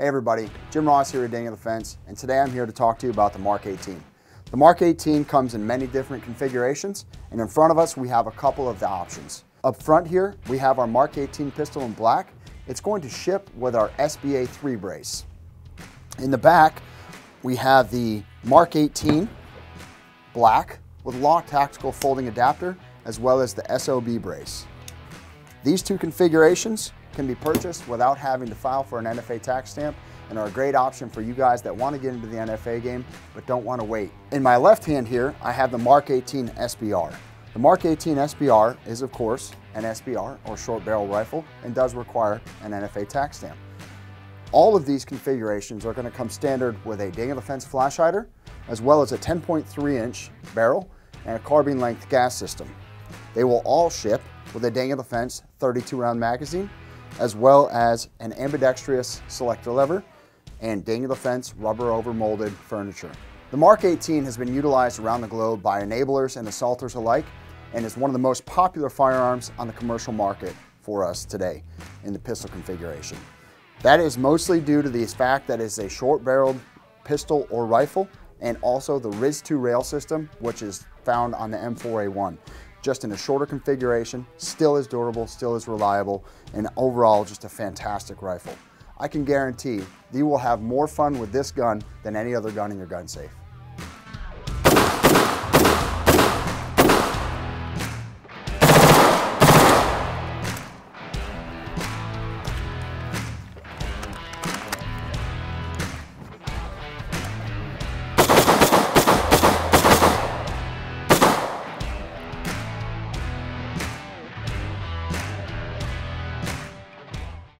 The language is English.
Hey everybody, Jim Ross here at Daniel Defense, and today I'm here to talk to you about the Mark 18. The Mark 18 comes in many different configurations, and in front of us we have a couple of the options. Up front here, we have our Mark 18 pistol in black. It's going to ship with our SBA 3 brace. In the back, we have the Mark 18 black with Law Tactical folding adapter, as well as the SOB brace. These two configurations can be purchased without having to file for an NFA tax stamp and are a great option for you guys that want to get into the NFA game but don't want to wait. In my left hand here, I have the Mark 18 SBR. The Mark 18 SBR is of course an SBR or short barrel rifle and does require an NFA tax stamp. All of these configurations are going to come standard with a Daniel Defense flash hider as well as a 10.3 inch barrel and a carbine length gas system. They will all ship with a Daniel Defense 32 round magazine as well as an ambidextrous selector lever and Daniel Defense rubber over molded furniture. The Mark 18 has been utilized around the globe by enablers and assaulters alike and is one of the most popular firearms on the commercial market for us today in the pistol configuration. That is mostly due to the fact that it's a short barreled pistol or rifle and also the RIS-2 rail system, which is found on the M4A1 just in a shorter configuration, still as durable, still as reliable, and overall just a fantastic rifle. I can guarantee you will have more fun with this gun than any other gun in your gun safe.